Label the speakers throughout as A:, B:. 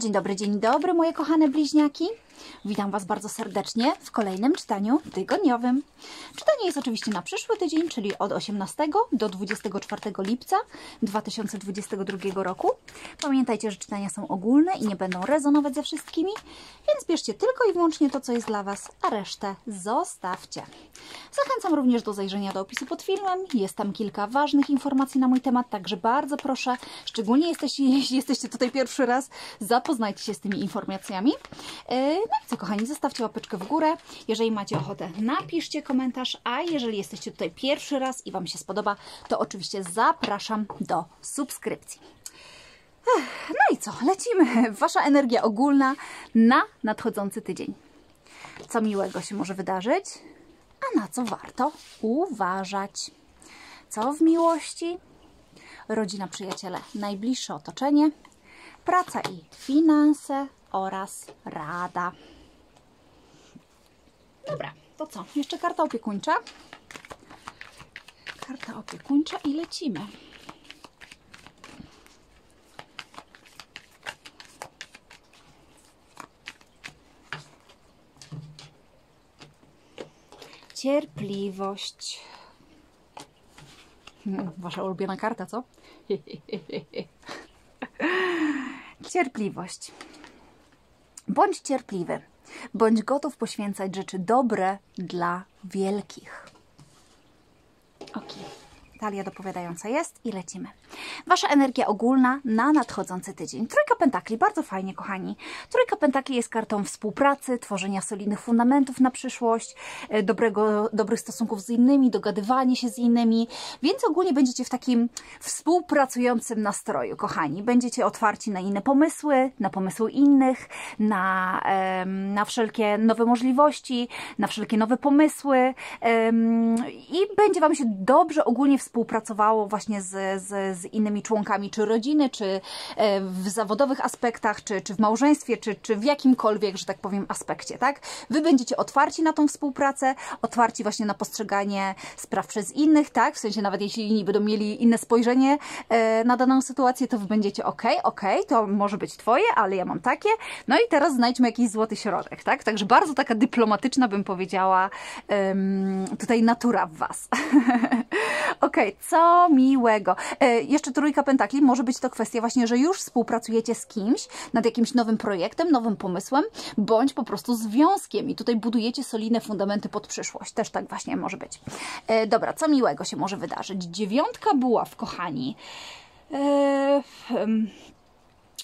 A: Dzień dobry, dzień dobry, moje kochane bliźniaki. Witam Was bardzo serdecznie w kolejnym czytaniu tygodniowym. Czytanie jest oczywiście na przyszły tydzień, czyli od 18 do 24 lipca 2022 roku. Pamiętajcie, że czytania są ogólne i nie będą rezonować ze wszystkimi, więc bierzcie tylko i wyłącznie to, co jest dla Was, a resztę zostawcie. Zachęcam również do zajrzenia do opisu pod filmem. Jest tam kilka ważnych informacji na mój temat, także bardzo proszę, szczególnie jesteście, jeśli jesteście tutaj pierwszy raz, zapoznajcie się z tymi informacjami. Yy, no i co, kochani, zostawcie łapeczkę w górę. Jeżeli macie ochotę, napiszcie komentarz, a jeżeli jesteście tutaj pierwszy raz i Wam się spodoba, to oczywiście zapraszam do subskrypcji. No i co, lecimy. Wasza energia ogólna na nadchodzący tydzień. Co miłego się może wydarzyć, a na co warto uważać. Co w miłości? Rodzina, przyjaciele, najbliższe otoczenie, praca i finanse oraz rada. Dobra, to co? Jeszcze karta opiekuńcza. Karta opiekuńcza i lecimy. Cierpliwość. Hmm, wasza ulubiona karta, co? Cierpliwość. Bądź cierpliwy. Bądź gotów poświęcać rzeczy dobre dla wielkich. Ok. Talia dopowiadająca jest i lecimy. Wasza energia ogólna na nadchodzący tydzień. Trójka Pentakli, bardzo fajnie, kochani. Trójka Pentakli jest kartą współpracy, tworzenia solidnych fundamentów na przyszłość, e, dobrego, dobrych stosunków z innymi, dogadywanie się z innymi, więc ogólnie będziecie w takim współpracującym nastroju, kochani. Będziecie otwarci na inne pomysły, na pomysły innych, na, na wszelkie nowe możliwości, na wszelkie nowe pomysły i będzie Wam się dobrze ogólnie współpracowało właśnie z, z, z innymi członkami, czy rodziny, czy e, w zawodowych aspektach, czy, czy w małżeństwie, czy, czy w jakimkolwiek, że tak powiem, aspekcie, tak? Wy będziecie otwarci na tą współpracę, otwarci właśnie na postrzeganie spraw przez innych, tak? W sensie nawet jeśli inni będą mieli inne spojrzenie e, na daną sytuację, to wy będziecie ok, ok, to może być twoje, ale ja mam takie. No i teraz znajdźmy jakiś złoty środek, tak? Także bardzo taka dyplomatyczna, bym powiedziała, tutaj natura w was. ok, co miłego. Jeszcze trójka pentakli może być to kwestia właśnie, że już współpracujecie z kimś nad jakimś nowym projektem, nowym pomysłem, bądź po prostu związkiem i tutaj budujecie solidne fundamenty pod przyszłość. Też tak właśnie może być. E, dobra, co miłego się może wydarzyć? Dziewiątka buław, kochani. E,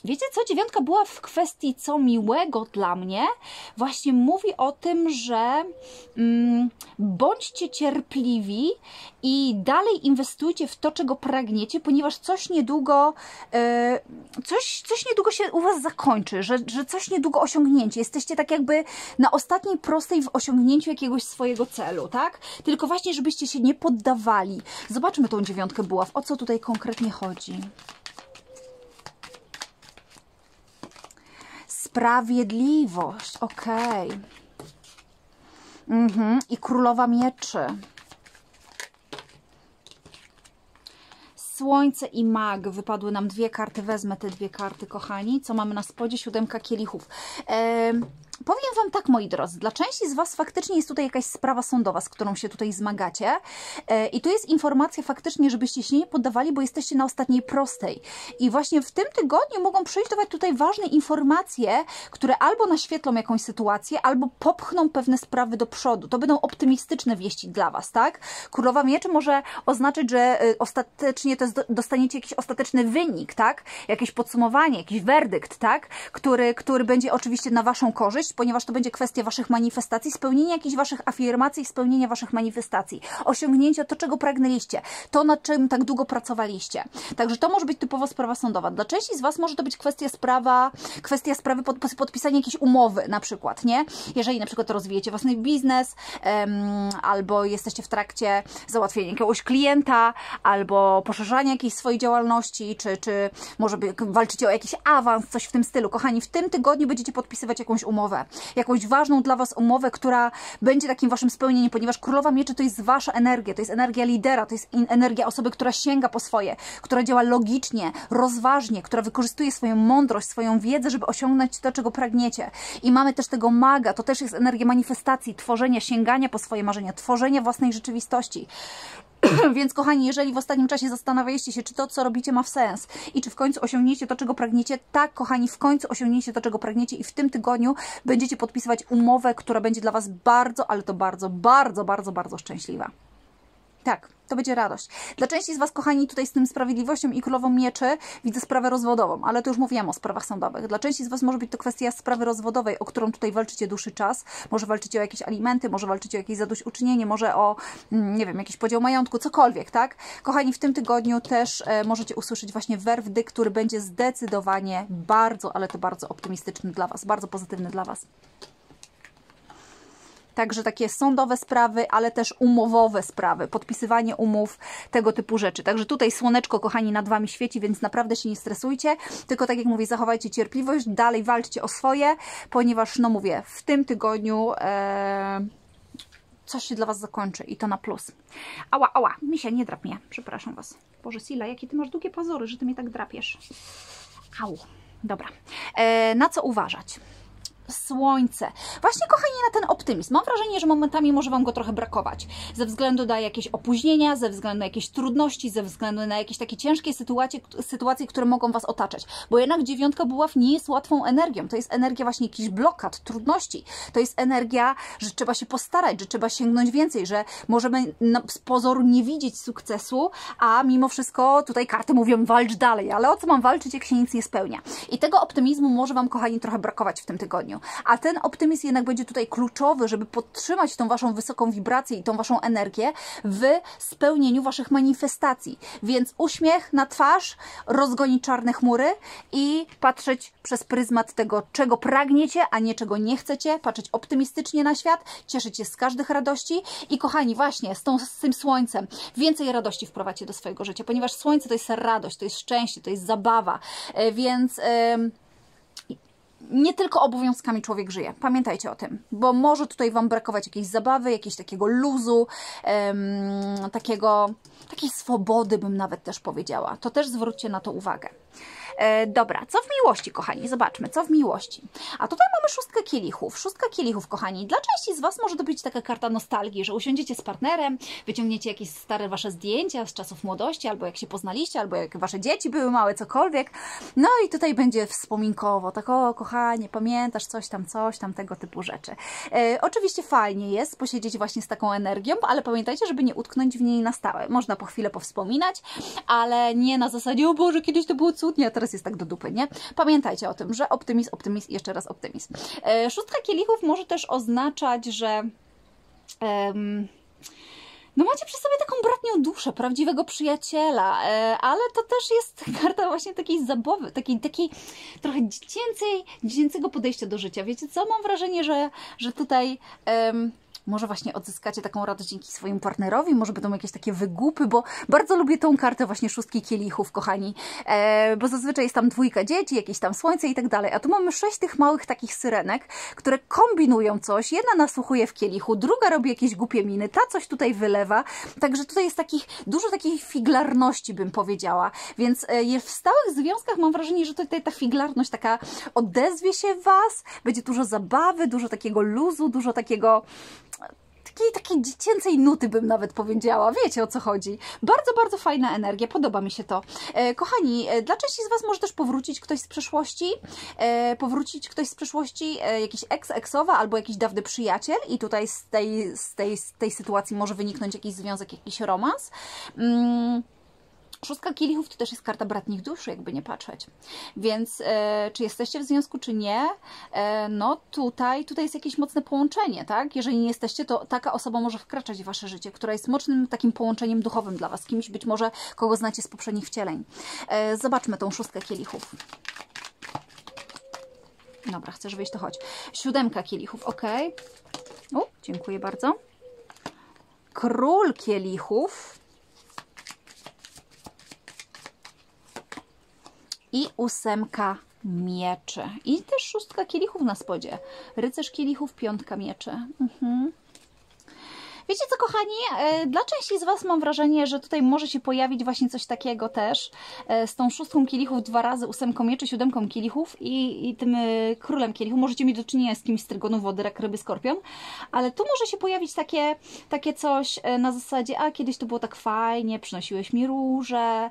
A: Wiecie co? Dziewiątka była w kwestii co miłego dla mnie. Właśnie mówi o tym, że mm, bądźcie cierpliwi i dalej inwestujcie w to, czego pragniecie, ponieważ coś niedługo, e, coś, coś niedługo się u Was zakończy, że, że coś niedługo osiągnięcie. Jesteście tak jakby na ostatniej prostej w osiągnięciu jakiegoś swojego celu, tak? Tylko właśnie, żebyście się nie poddawali. Zobaczmy tą dziewiątkę buław. O co tutaj konkretnie chodzi? Sprawiedliwość, okej. Okay. Mhm. I królowa mieczy. Słońce i mag. Wypadły nam dwie karty. Wezmę te dwie karty, kochani. Co mamy na spodzie? Siódemka kielichów. Eee, Powiem Wam tak, moi drodzy, dla części z Was faktycznie jest tutaj jakaś sprawa sądowa, z którą się tutaj zmagacie e, i tu jest informacja faktycznie, żebyście się nie poddawali, bo jesteście na ostatniej prostej. I właśnie w tym tygodniu mogą przyjść do Was tutaj ważne informacje, które albo naświetlą jakąś sytuację, albo popchną pewne sprawy do przodu. To będą optymistyczne wieści dla Was, tak? Królowa Mieczy może oznaczyć, że e, ostatecznie to dostaniecie jakiś ostateczny wynik, tak? Jakieś podsumowanie, jakiś werdykt, tak? Który, który będzie oczywiście na Waszą korzyść, ponieważ to będzie kwestia Waszych manifestacji, spełnienia jakichś Waszych afirmacji, spełnienia Waszych manifestacji, osiągnięcia to, czego pragnęliście, to, nad czym tak długo pracowaliście. Także to może być typowo sprawa sądowa. Dla części z Was może to być kwestia sprawa, kwestia sprawy pod, podpisania jakiejś umowy na przykład, nie? Jeżeli na przykład rozwijecie własny biznes, um, albo jesteście w trakcie załatwienia jakiegoś klienta, albo poszerzania jakiejś swojej działalności, czy, czy może walczycie o jakiś awans, coś w tym stylu. Kochani, w tym tygodniu będziecie podpisywać jakąś umowę umowę, jakąś ważną dla Was umowę, która będzie takim Waszym spełnieniem, ponieważ Królowa Mieczy to jest Wasza energia, to jest energia lidera, to jest energia osoby, która sięga po swoje, która działa logicznie, rozważnie, która wykorzystuje swoją mądrość, swoją wiedzę, żeby osiągnąć to, czego pragniecie. I mamy też tego maga, to też jest energia manifestacji, tworzenia, sięgania po swoje marzenia, tworzenia własnej rzeczywistości. Więc kochani, jeżeli w ostatnim czasie zastanawialiście się, czy to, co robicie, ma sens i czy w końcu osiągniecie to, czego pragniecie, tak, kochani, w końcu osiągniecie to, czego pragniecie i w tym tygodniu będziecie podpisywać umowę, która będzie dla Was bardzo, ale to bardzo, bardzo, bardzo, bardzo szczęśliwa. Tak, to będzie radość. Dla części z Was, kochani, tutaj z tym sprawiedliwością i królową mieczy widzę sprawę rozwodową, ale to już mówiłam o sprawach sądowych. Dla części z Was może być to kwestia sprawy rozwodowej, o którą tutaj walczycie dłuższy czas. Może walczycie o jakieś alimenty, może walczycie o jakieś zadośćuczynienie, może o, mm, nie wiem, jakiś podział majątku, cokolwiek, tak? Kochani, w tym tygodniu też e, możecie usłyszeć właśnie werwdy, który będzie zdecydowanie bardzo, ale to bardzo optymistyczny dla Was, bardzo pozytywny dla Was. Także takie sądowe sprawy, ale też umowowe sprawy, podpisywanie umów, tego typu rzeczy. Także tutaj słoneczko, kochani, nad Wami świeci, więc naprawdę się nie stresujcie. Tylko tak jak mówię, zachowajcie cierpliwość, dalej walczcie o swoje, ponieważ, no mówię, w tym tygodniu... E, coś się dla Was zakończy i to na plus. Ała, ała, misia, nie drap mnie, przepraszam Was. Boże, Sila, jakie Ty masz długie pazury, że Ty mnie tak drapiesz. Au, dobra. E, na co uważać? Słońce. Właśnie, kochani, na ten optymizm. Mam wrażenie, że momentami może Wam go trochę brakować. Ze względu na jakieś opóźnienia, ze względu na jakieś trudności, ze względu na jakieś takie ciężkie sytuacje, sytuacje które mogą Was otaczać. Bo jednak dziewiątka buław nie jest łatwą energią. To jest energia właśnie jakichś blokad, trudności. To jest energia, że trzeba się postarać, że trzeba sięgnąć więcej, że możemy z pozoru nie widzieć sukcesu, a mimo wszystko tutaj karty mówią walcz dalej. Ale o co mam walczyć, jak się nic nie spełnia? I tego optymizmu może Wam, kochani, trochę brakować w tym tygodniu a ten optymizm jednak będzie tutaj kluczowy, żeby podtrzymać tą Waszą wysoką wibrację i tą Waszą energię w spełnieniu Waszych manifestacji. Więc uśmiech na twarz, rozgonić czarne chmury i patrzeć przez pryzmat tego, czego pragniecie, a nie czego nie chcecie, patrzeć optymistycznie na świat, cieszyć się z każdych radości i kochani, właśnie z, tą, z tym słońcem więcej radości wprowadźcie do swojego życia, ponieważ słońce to jest radość, to jest szczęście, to jest zabawa, e, więc... Yy, nie tylko obowiązkami człowiek żyje. Pamiętajcie o tym, bo może tutaj Wam brakować jakiejś zabawy, jakiegoś takiego luzu, takiego, takiej swobody, bym nawet też powiedziała. To też zwróćcie na to uwagę. E, dobra, co w miłości, kochani? Zobaczmy, co w miłości. A tutaj mamy szóstkę kielichów. Szóstka kielichów, kochani. Dla części z Was może to być taka karta nostalgii, że usiądziecie z partnerem, wyciągniecie jakieś stare Wasze zdjęcia z czasów młodości, albo jak się poznaliście, albo jak Wasze dzieci były małe, cokolwiek. No i tutaj będzie wspominkowo, tak o, kochanie, pamiętasz coś tam, coś tam, tego typu rzeczy. E, oczywiście fajnie jest posiedzieć właśnie z taką energią, ale pamiętajcie, żeby nie utknąć w niej na stałe. Można po chwilę powspominać, ale nie na zasadzie, o Boże, kiedyś to było cudnie, a teraz jest tak do dupy, nie? Pamiętajcie o tym, że optymizm, optymizm, jeszcze raz optymizm. E, szóstka kielichów może też oznaczać, że... No macie przy sobie taką bratnią duszę, prawdziwego przyjaciela, e, ale to też jest karta właśnie takiej zabawy, takiej, takiej trochę dziecięcej, dziecięcego podejścia do życia. Wiecie co? Mam wrażenie, że, że tutaj... Um, może właśnie odzyskacie taką radość dzięki swoim partnerowi, może będą jakieś takie wygupy, bo bardzo lubię tą kartę właśnie szóstki kielichów, kochani, e, bo zazwyczaj jest tam dwójka dzieci, jakieś tam słońce i tak dalej, a tu mamy sześć tych małych takich syrenek, które kombinują coś, jedna nasłuchuje w kielichu, druga robi jakieś głupie miny, ta coś tutaj wylewa, także tutaj jest takich, dużo takiej figlarności bym powiedziała, więc e, w stałych związkach mam wrażenie, że tutaj ta figlarność taka odezwie się w Was, będzie dużo zabawy, dużo takiego luzu, dużo takiego takiej, takiej dziecięcej nuty bym nawet powiedziała. Wiecie o co chodzi. Bardzo, bardzo fajna energia. Podoba mi się to. E, kochani, e, dla części z Was może też powrócić ktoś z przeszłości. E, powrócić ktoś z przeszłości, jakiś ex-eksowa albo jakiś dawny przyjaciel i tutaj z tej, z tej, z tej sytuacji może wyniknąć jakiś związek, jakiś romans. Mm. Szóstka kielichów to też jest karta bratnich duszy, jakby nie patrzeć. Więc e, czy jesteście w związku, czy nie, e, no tutaj, tutaj jest jakieś mocne połączenie, tak? Jeżeli nie jesteście, to taka osoba może wkraczać w Wasze życie, która jest mocnym takim połączeniem duchowym dla Was, kimś być może, kogo znacie z poprzednich wcieleń. E, zobaczmy tą szóstkę kielichów. Dobra, chcesz wyjść, to chodź. Siódemka kielichów, ok. O, dziękuję bardzo. Król kielichów. I ósemka mieczy. I też szóstka kielichów na spodzie. Rycerz kielichów, piątka mieczy. Mhm. Wiecie co, kochani? E, dla części z Was mam wrażenie, że tutaj może się pojawić właśnie coś takiego też e, z tą szóstką kielichów dwa razy, ósemką mieczy, siódemką kielichów i, i tym e, królem kielichów. Możecie mieć do czynienia z kimś z trygonu wody, rak, ryby, skorpion, ale tu może się pojawić takie, takie coś na zasadzie, a kiedyś to było tak fajnie, przynosiłeś mi róże,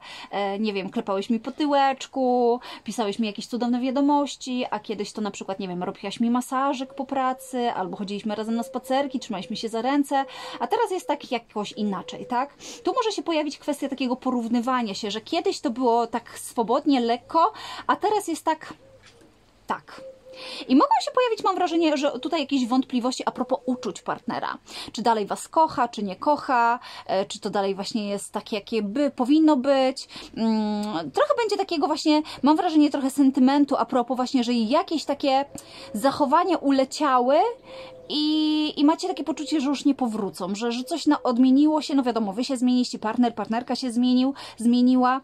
A: nie wiem, klepałeś mi po tyłeczku, pisałeś mi jakieś cudowne wiadomości, a kiedyś to na przykład, nie wiem, robiłaś mi masażyk po pracy, albo chodziliśmy razem na spacerki, trzymaliśmy się za ręce, a teraz jest tak jakoś inaczej, tak? Tu może się pojawić kwestia takiego porównywania się, że kiedyś to było tak swobodnie, lekko, a teraz jest tak, tak, i mogą się pojawić, mam wrażenie, że tutaj jakieś wątpliwości a propos uczuć partnera. Czy dalej Was kocha, czy nie kocha, e, czy to dalej właśnie jest takie, jakie by powinno być. Mm, trochę będzie takiego właśnie, mam wrażenie, trochę sentymentu a propos właśnie, że jakieś takie zachowania uleciały i, i macie takie poczucie, że już nie powrócą, że, że coś na, odmieniło się, no wiadomo, wy się zmieniliście, partner, partnerka się zmienił, zmieniła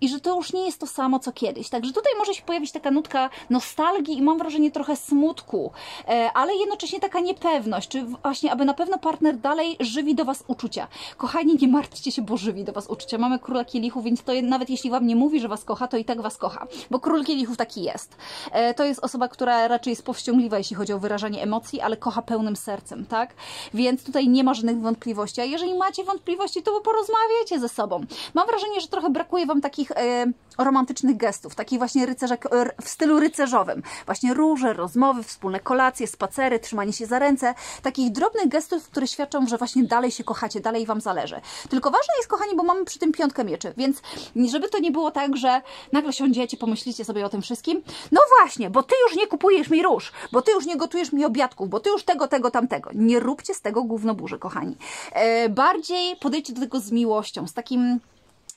A: i że to już nie jest to samo, co kiedyś. Także tutaj może się pojawić taka nutka nostalgii i mam wrażenie trochę smutku, e, ale jednocześnie taka niepewność, czy właśnie, aby na pewno partner dalej żywi do Was uczucia. Kochani, nie martwcie się, bo żywi do Was uczucia. Mamy króla kielichów, więc to nawet jeśli Wam nie mówi, że Was kocha, to i tak Was kocha, bo król kielichów taki jest. E, to jest osoba, która raczej jest powściągliwa, jeśli chodzi o wyrażanie emocji, ale kocha pełnym sercem, tak? Więc tutaj nie ma żadnych wątpliwości. A jeżeli macie wątpliwości, to porozmawiacie ze sobą. Mam wrażenie, że trochę brakuje Wam takich e, romantycznych gestów, takich właśnie rycerzek w stylu rycerzowym. Właśnie róże, rozmowy, wspólne kolacje, spacery, trzymanie się za ręce. Takich drobnych gestów, które świadczą, że właśnie dalej się kochacie, dalej Wam zależy. Tylko ważne jest, kochani, bo mamy przy tym piątkę mieczy, więc żeby to nie było tak, że nagle siądziecie, pomyślicie sobie o tym wszystkim. No właśnie, bo Ty już nie kupujesz mi róż, bo Ty już nie gotujesz mi obiadków, bo Ty już tego, tego, tamtego. Nie róbcie z tego gównoburzy, kochani. E, bardziej podejdźcie do tego z miłością, z takim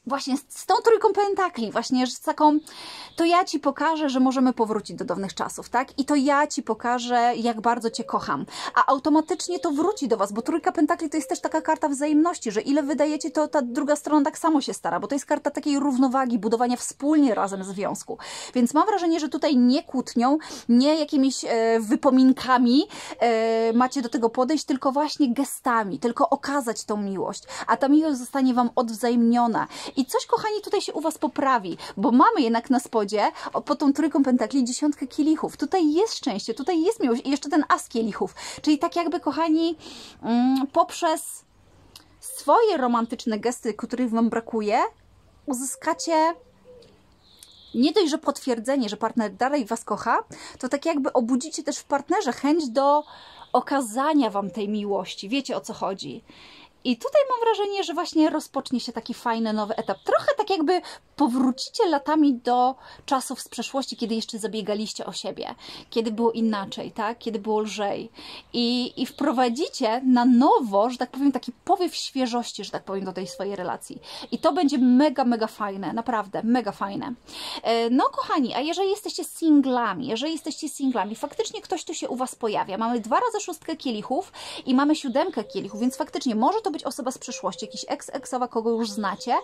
A: właśnie z tą trójką pentakli, właśnie z taką, to ja Ci pokażę, że możemy powrócić do dawnych czasów, tak? I to ja Ci pokażę, jak bardzo Cię kocham. A automatycznie to wróci do Was, bo trójka pentakli to jest też taka karta wzajemności, że ile wydajecie, to ta druga strona tak samo się stara, bo to jest karta takiej równowagi, budowania wspólnie razem związku. Więc mam wrażenie, że tutaj nie kłótnią, nie jakimiś e, wypominkami e, macie do tego podejść, tylko właśnie gestami, tylko okazać tą miłość. A ta miłość zostanie Wam odwzajemniona i coś, kochani, tutaj się u Was poprawi, bo mamy jednak na spodzie po tą trójką pentakli dziesiątkę kielichów. Tutaj jest szczęście, tutaj jest miłość i jeszcze ten as kielichów. Czyli tak jakby, kochani, mm, poprzez swoje romantyczne gesty, których Wam brakuje, uzyskacie nie dość, że potwierdzenie, że partner dalej Was kocha, to tak jakby obudzicie też w partnerze chęć do okazania Wam tej miłości. Wiecie o co chodzi. I tutaj mam wrażenie, że właśnie rozpocznie się taki fajny nowy etap. Trochę tak jakby powrócicie latami do czasów z przeszłości, kiedy jeszcze zabiegaliście o siebie, kiedy było inaczej, tak? Kiedy było lżej. I, I wprowadzicie na nowo, że tak powiem, taki powiew świeżości, że tak powiem, do tej swojej relacji. I to będzie mega, mega fajne, naprawdę, mega fajne. E, no, kochani, a jeżeli jesteście singlami, jeżeli jesteście singlami, faktycznie ktoś tu się u Was pojawia. Mamy dwa razy szóstkę kielichów i mamy siódemkę kielichów, więc faktycznie może to być osoba z przeszłości, jakiś ex-eksowa, kogo już znacie,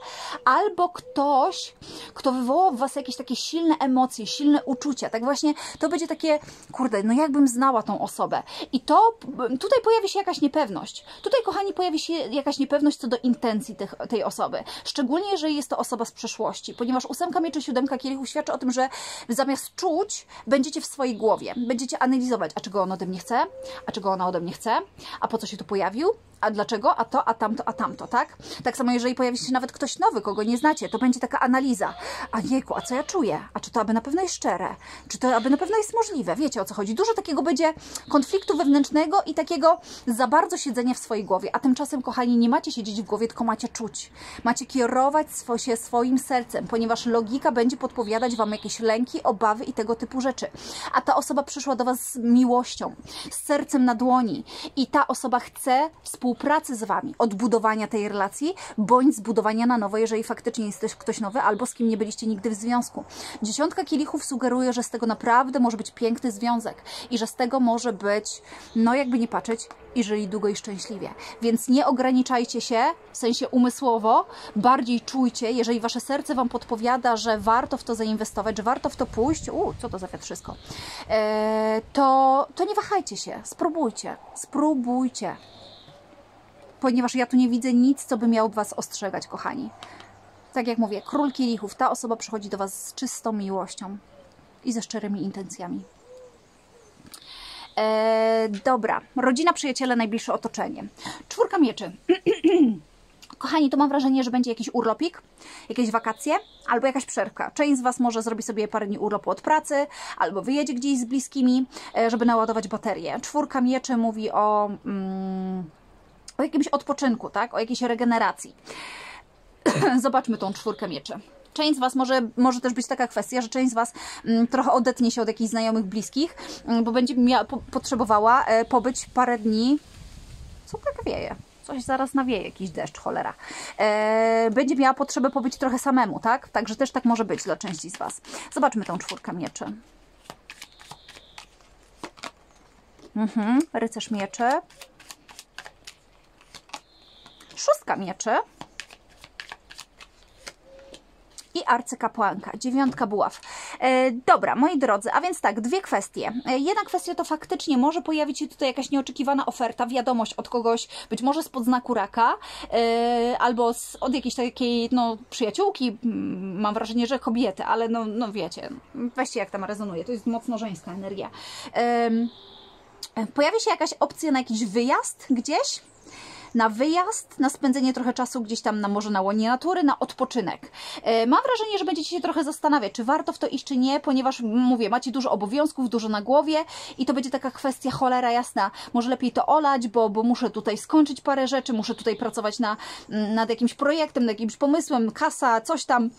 A: albo ktoś, kto wywoła w Was jakieś takie silne emocje, silne uczucia. Tak właśnie to będzie takie, kurde, no jakbym znała tą osobę. I to tutaj pojawi się jakaś niepewność. Tutaj, kochani, pojawi się jakaś niepewność co do intencji tych, tej osoby. Szczególnie, jeżeli jest to osoba z przeszłości, ponieważ ósemka mieczy, siódemka kielichów świadczy o tym, że zamiast czuć, będziecie w swojej głowie. Będziecie analizować, a czego on ode mnie chce, a czego ona ode mnie chce, a po co się tu pojawił, a dlaczego, a to, a tamto, a tamto, tak? Tak samo jeżeli pojawi się nawet ktoś nowy, kogo nie znacie, to będzie taka analiza. A jejku, a co ja czuję? A czy to aby na pewno jest szczere? Czy to aby na pewno jest możliwe? Wiecie o co chodzi? Dużo takiego będzie konfliktu wewnętrznego i takiego za bardzo siedzenia w swojej głowie. A tymczasem, kochani, nie macie siedzieć w głowie, tylko macie czuć. Macie kierować się swoim sercem, ponieważ logika będzie podpowiadać Wam jakieś lęki, obawy i tego typu rzeczy. A ta osoba przyszła do Was z miłością, z sercem na dłoni i ta osoba chce współpracować współpracy z Wami, odbudowania tej relacji, bądź zbudowania na nowo, jeżeli faktycznie jest ktoś nowy, albo z kim nie byliście nigdy w związku. Dziesiątka kielichów sugeruje, że z tego naprawdę może być piękny związek i że z tego może być, no jakby nie patrzeć, i żyli długo i szczęśliwie. Więc nie ograniczajcie się, w sensie umysłowo, bardziej czujcie, jeżeli wasze serce wam podpowiada, że warto w to zainwestować, że warto w to pójść, u, co to za wszystko, e, to, to nie wahajcie się, spróbujcie, spróbujcie. Ponieważ ja tu nie widzę nic, co by miało was ostrzegać, kochani. Tak jak mówię, król kielichów, ta osoba przychodzi do was z czystą miłością i ze szczerymi intencjami. E, dobra, rodzina, przyjaciele, najbliższe otoczenie. Czwórka mieczy. Kochani, to mam wrażenie, że będzie jakiś urlopik, jakieś wakacje albo jakaś przerwka. Część z Was może zrobi sobie parę dni urlopu od pracy albo wyjedzie gdzieś z bliskimi, e, żeby naładować baterię. Czwórka mieczy mówi o, mm, o jakimś odpoczynku, tak? o jakiejś regeneracji. Zobaczmy tą czwórkę mieczy. Część z Was może, może też być taka kwestia, że część z Was mm, trochę odetnie się od jakichś znajomych, bliskich, mm, bo będzie miała, po, potrzebowała e, pobyć parę dni. Co tak wieje? Coś zaraz nawieje, jakiś deszcz, cholera. E, będzie miała potrzebę pobyć trochę samemu, tak? Także też tak może być dla części z Was. Zobaczmy tą czwórkę mieczy. Mhm, rycerz mieczy. Szóstka mieczy i arcykapłanka, dziewiątka buław. E, dobra, moi drodzy, a więc tak, dwie kwestie. E, jedna kwestia to faktycznie może pojawić się tutaj jakaś nieoczekiwana oferta, wiadomość od kogoś, być może spod znaku raka, e, albo z, od jakiejś takiej, no, przyjaciółki, mm, mam wrażenie, że kobiety, ale no, no wiecie, weźcie jak tam rezonuje, to jest mocno żeńska energia. E, pojawi się jakaś opcja na jakiś wyjazd gdzieś, na wyjazd, na spędzenie trochę czasu gdzieś tam na może na łonie natury, na odpoczynek. E, mam wrażenie, że będziecie się trochę zastanawiać, czy warto w to iść, czy nie, ponieważ mówię, macie dużo obowiązków, dużo na głowie i to będzie taka kwestia cholera jasna. Może lepiej to olać, bo, bo muszę tutaj skończyć parę rzeczy, muszę tutaj pracować na, nad jakimś projektem, nad jakimś pomysłem, kasa, coś tam.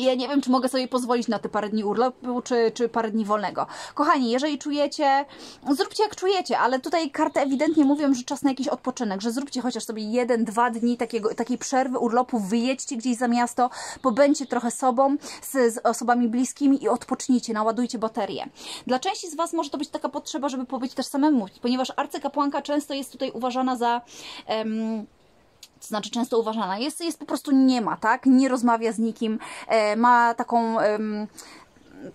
A: I ja nie wiem, czy mogę sobie pozwolić na te parę dni urlopu, czy, czy parę dni wolnego. Kochani, jeżeli czujecie, zróbcie jak czujecie, ale tutaj karty ewidentnie mówią, że czas na jakiś odpoczynek, że zróbcie chociaż sobie jeden, dwa dni takiego, takiej przerwy, urlopu, wyjedźcie gdzieś za miasto, pobędźcie trochę sobą, z, z osobami bliskimi i odpocznijcie, naładujcie baterię. Dla części z Was może to być taka potrzeba, żeby pobyć też samemu, ponieważ arcykapłanka często jest tutaj uważana za... Um, to znaczy często uważana jest, jest po prostu nie ma, tak? Nie rozmawia z nikim, e, ma taką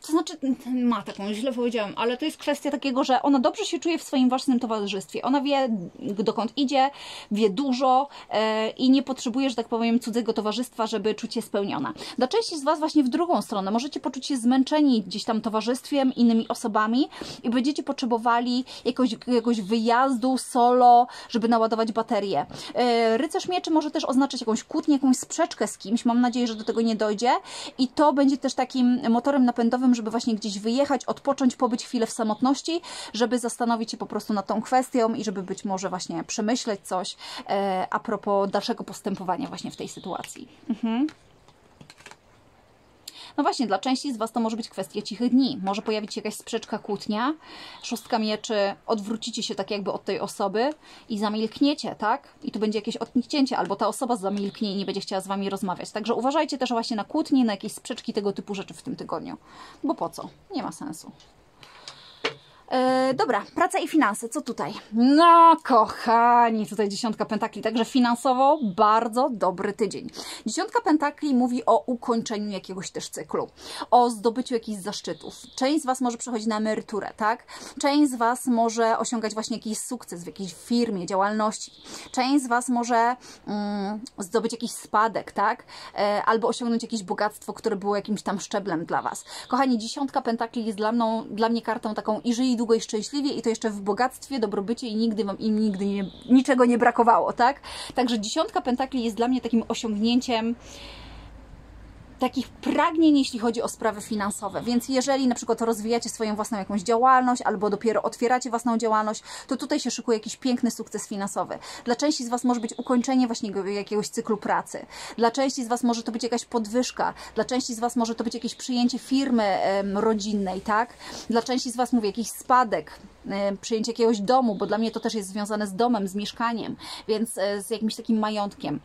A: to znaczy, ma taką, źle powiedziałam, ale to jest kwestia takiego, że ona dobrze się czuje w swoim własnym towarzystwie. Ona wie, dokąd idzie, wie dużo e, i nie potrzebuje, że tak powiem, cudzego towarzystwa, żeby czuć się spełniona. Dla części z Was właśnie w drugą stronę możecie poczuć się zmęczeni gdzieś tam towarzystwem, innymi osobami i będziecie potrzebowali jakoś, jakiegoś wyjazdu solo, żeby naładować baterię. E, rycerz mieczy może też oznaczać jakąś kłótnię, jakąś sprzeczkę z kimś. Mam nadzieję, że do tego nie dojdzie i to będzie też takim motorem napędowym żeby właśnie gdzieś wyjechać, odpocząć, pobyć chwilę w samotności, żeby zastanowić się po prostu nad tą kwestią i żeby być może właśnie przemyśleć coś e, a propos dalszego postępowania właśnie w tej sytuacji. Mhm. No właśnie, dla części z Was to może być kwestia cichych dni. Może pojawić się jakaś sprzeczka, kłótnia, szóstka mieczy, odwrócicie się tak jakby od tej osoby i zamilkniecie, tak? I tu będzie jakieś odniknięcie, albo ta osoba zamilknie i nie będzie chciała z Wami rozmawiać. Także uważajcie też właśnie na kłótnie, na jakieś sprzeczki tego typu rzeczy w tym tygodniu. Bo po co? Nie ma sensu. E, dobra, praca i finanse, co tutaj? No, kochani, tutaj dziesiątka pentakli, także finansowo bardzo dobry tydzień. Dziesiątka pentakli mówi o ukończeniu jakiegoś też cyklu, o zdobyciu jakichś zaszczytów. Część z Was może przechodzić na emeryturę, tak? Część z Was może osiągać właśnie jakiś sukces w jakiejś firmie, działalności. Część z Was może mm, zdobyć jakiś spadek, tak? E, albo osiągnąć jakieś bogactwo, które było jakimś tam szczeblem dla Was. Kochani, dziesiątka pentakli jest dla, mną, dla mnie kartą taką i żyj długo i szczęśliwie i to jeszcze w bogactwie, dobrobycie i nigdy Wam im nigdy nie, niczego nie brakowało, tak? Także dziesiątka pentakli jest dla mnie takim osiągnięciem takich pragnień, jeśli chodzi o sprawy finansowe. Więc jeżeli na przykład rozwijacie swoją własną jakąś działalność albo dopiero otwieracie własną działalność, to tutaj się szykuje jakiś piękny sukces finansowy. Dla części z Was może być ukończenie właśnie jakiegoś cyklu pracy. Dla części z Was może to być jakaś podwyżka. Dla części z Was może to być jakieś przyjęcie firmy rodzinnej, tak? Dla części z Was mówię jakiś spadek przyjęcie jakiegoś domu, bo dla mnie to też jest związane z domem, z mieszkaniem, więc e, z jakimś takim majątkiem.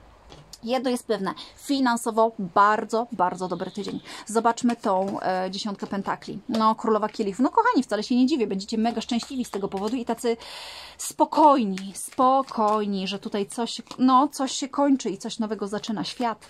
A: Jedno jest pewne, finansowo bardzo, bardzo dobry tydzień. Zobaczmy tą e, dziesiątkę pentakli. No, królowa kielichów. No, kochani, wcale się nie dziwię, będziecie mega szczęśliwi z tego powodu i tacy spokojni, spokojni, że tutaj coś, no, coś się kończy i coś nowego zaczyna świat.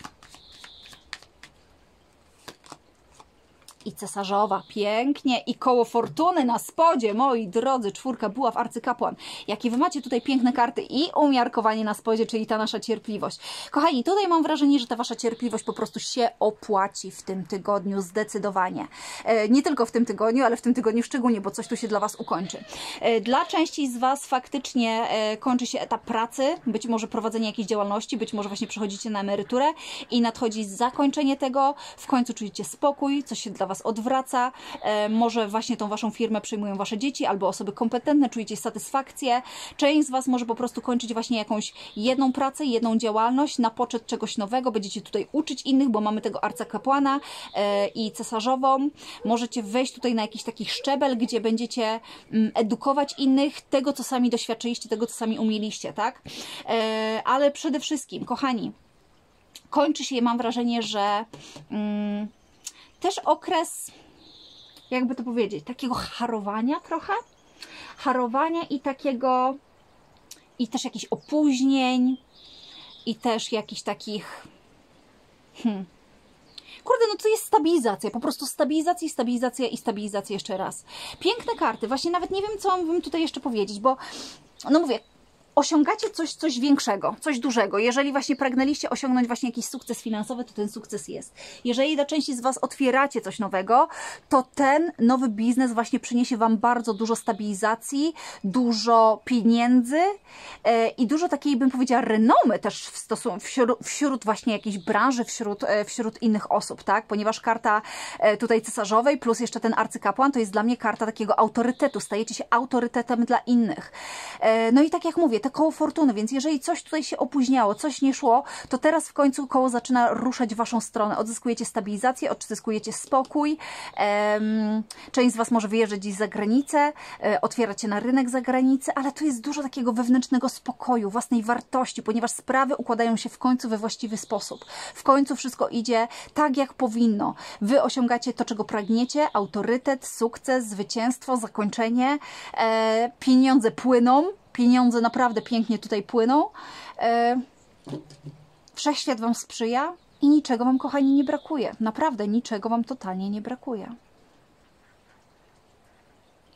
A: I cesarzowa, pięknie i koło fortuny na spodzie, moi drodzy, czwórka była w arcykapłan. Jakie wy macie tutaj piękne karty i umiarkowanie na spodzie, czyli ta nasza cierpliwość. Kochani, tutaj mam wrażenie, że ta wasza cierpliwość po prostu się opłaci w tym tygodniu zdecydowanie. E, nie tylko w tym tygodniu, ale w tym tygodniu szczególnie, bo coś tu się dla was ukończy. E, dla części z was faktycznie e, kończy się etap pracy, być może prowadzenie jakiejś działalności, być może właśnie przechodzicie na emeryturę i nadchodzi zakończenie tego, w końcu czujecie spokój, coś się dla Was odwraca, e, może właśnie tą Waszą firmę przejmują Wasze dzieci albo osoby kompetentne, czujecie satysfakcję. Część z Was może po prostu kończyć właśnie jakąś jedną pracę, jedną działalność na poczet czegoś nowego, będziecie tutaj uczyć innych, bo mamy tego arcykapłana e, i cesarzową. Możecie wejść tutaj na jakiś taki szczebel, gdzie będziecie mm, edukować innych tego, co sami doświadczyliście, tego, co sami umieliście, tak? E, ale przede wszystkim, kochani, kończy się, mam wrażenie, że... Mm, też okres, jakby to powiedzieć, takiego harowania trochę. Harowania i takiego, i też jakichś opóźnień, i też jakichś takich. Hmm. Kurde, no to jest stabilizacja, po prostu stabilizacja, stabilizacja i stabilizacja jeszcze raz. Piękne karty, właśnie nawet nie wiem, co mam tutaj jeszcze powiedzieć, bo no mówię, osiągacie coś, coś większego, coś dużego. Jeżeli właśnie pragnęliście osiągnąć właśnie jakiś sukces finansowy, to ten sukces jest. Jeżeli dla części z Was otwieracie coś nowego, to ten nowy biznes właśnie przyniesie Wam bardzo dużo stabilizacji, dużo pieniędzy e, i dużo takiej, bym powiedziała, renomy też w stosunku, wśród, wśród właśnie jakiejś branży, wśród, e, wśród innych osób, tak? Ponieważ karta e, tutaj cesarzowej plus jeszcze ten arcykapłan to jest dla mnie karta takiego autorytetu. Stajecie się autorytetem dla innych. No i tak jak mówię, te koło fortuny, więc jeżeli coś tutaj się opóźniało, coś nie szło, to teraz w końcu koło zaczyna ruszać w Waszą stronę. Odzyskujecie stabilizację, odzyskujecie spokój. Część z Was może wyjeżdżać gdzieś za granicę, e, otwieracie na rynek za granicę, ale tu jest dużo takiego wewnętrznego spokoju, własnej wartości, ponieważ sprawy układają się w końcu we właściwy sposób. W końcu wszystko idzie tak, jak powinno. Wy osiągacie to, czego pragniecie, autorytet, sukces, zwycięstwo, zakończenie, e, pieniądze płyną, pieniądze naprawdę pięknie tutaj płyną. E, wszechświat Wam sprzyja i niczego Wam, kochani, nie brakuje. Naprawdę niczego Wam totalnie nie brakuje.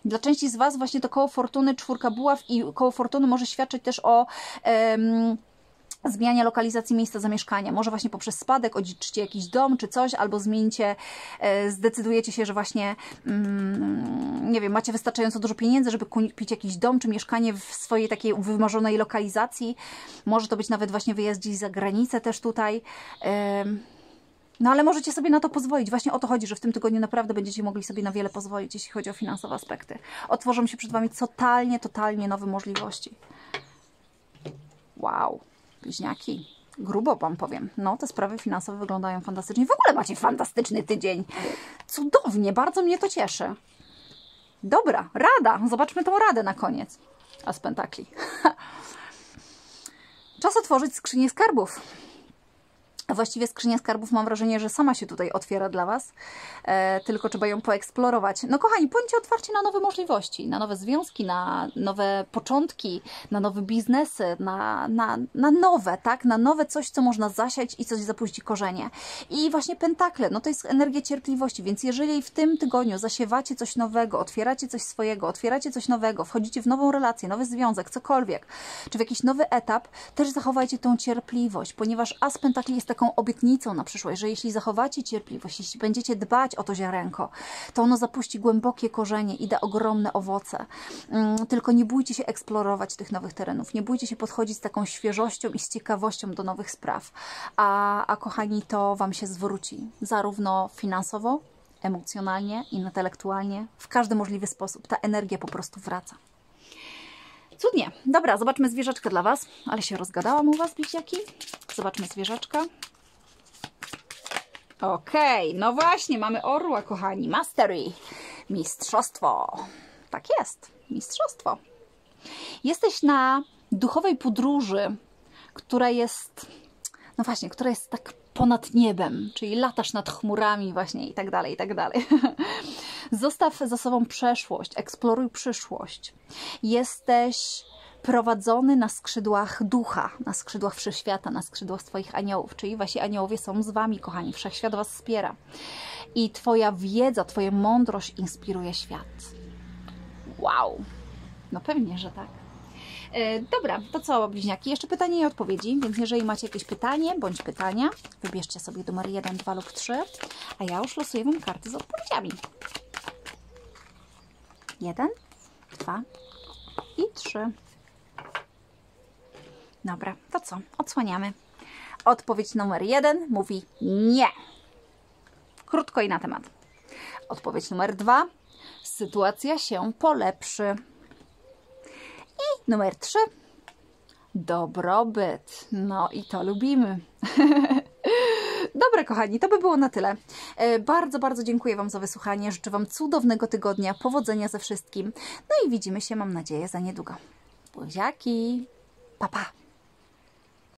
A: Dla części z Was właśnie to koło fortuny, czwórka buław i koło fortuny może świadczyć też o zmianie lokalizacji miejsca zamieszkania. Może właśnie poprzez spadek odziedziczycie jakiś dom czy coś, albo zmienicie, e, zdecydujecie się, że właśnie mm, nie wiem, macie wystarczająco dużo pieniędzy, żeby kupić jakiś dom czy mieszkanie w swojej takiej wymarzonej lokalizacji. Może to być nawet właśnie wyjazd gdzieś za granicę też tutaj. No ale możecie sobie na to pozwolić. Właśnie o to chodzi, że w tym tygodniu naprawdę będziecie mogli sobie na wiele pozwolić, jeśli chodzi o finansowe aspekty. Otworzą się przed Wami totalnie, totalnie nowe możliwości. Wow bliźniaki. Grubo Wam powiem. No, te sprawy finansowe wyglądają fantastycznie. W ogóle macie fantastyczny tydzień. Cudownie, bardzo mnie to cieszy. Dobra, rada. Zobaczmy tą radę na koniec. A z pentakli. Czas otworzyć skrzynię skarbów. Właściwie skrzynia skarbów mam wrażenie, że sama się tutaj otwiera dla Was, e, tylko trzeba ją poeksplorować. No kochani, bądźcie otwarci na nowe możliwości, na nowe związki, na nowe początki, na nowe biznesy, na, na, na nowe, tak? Na nowe coś, co można zasiać i coś zapuści korzenie. I właśnie pentakle, no to jest energia cierpliwości, więc jeżeli w tym tygodniu zasiewacie coś nowego, otwieracie coś swojego, otwieracie coś nowego, wchodzicie w nową relację, nowy związek, cokolwiek, czy w jakiś nowy etap, też zachowajcie tą cierpliwość, ponieważ as pentakli jest taką obietnicą na przyszłość, że jeśli zachowacie cierpliwość, jeśli będziecie dbać o to ziarenko, to ono zapuści głębokie korzenie i da ogromne owoce. Mm, tylko nie bójcie się eksplorować tych nowych terenów, nie bójcie się podchodzić z taką świeżością i z ciekawością do nowych spraw, a, a kochani, to Wam się zwróci, zarówno finansowo, emocjonalnie, intelektualnie, w każdy możliwy sposób. Ta energia po prostu wraca. Cudnie. Dobra, zobaczmy zwierzaczkę dla Was. Ale się rozgadałam u Was, bliźniaki. Zobaczmy zwierzaczka. Okej, okay, no właśnie, mamy orła, kochani. Mastery. Mistrzostwo. Tak jest. mistrzostwo. Jesteś na duchowej podróży, która jest, no właśnie, która jest tak ponad niebem, czyli latasz nad chmurami właśnie i tak dalej, i tak dalej. Zostaw za sobą przeszłość, eksploruj przyszłość. Jesteś prowadzony na skrzydłach ducha, na skrzydłach wszechświata, na skrzydłach Twoich aniołów, czyli Wasi aniołowie są z Wami, kochani, wszechświat Was wspiera. I Twoja wiedza, Twoja mądrość inspiruje świat. Wow! No pewnie, że tak. E, dobra, to co, bliźniaki? Jeszcze pytanie i odpowiedzi, więc jeżeli macie jakieś pytanie bądź pytania, wybierzcie sobie numer 1, 2 lub 3, a ja już losuję Wam karty z odpowiedziami. 1, 2 i 3. Dobra, to co? Odsłaniamy. Odpowiedź numer 1 mówi nie. Krótko i na temat. Odpowiedź numer 2. Sytuacja się polepszy. Numer 3. Dobrobyt. No i to lubimy. Dobra, kochani, to by było na tyle. E, bardzo, bardzo dziękuję Wam za wysłuchanie. Życzę Wam cudownego tygodnia, powodzenia ze wszystkim. No i widzimy się, mam nadzieję, za niedługo. Buziaki. Pa, pa.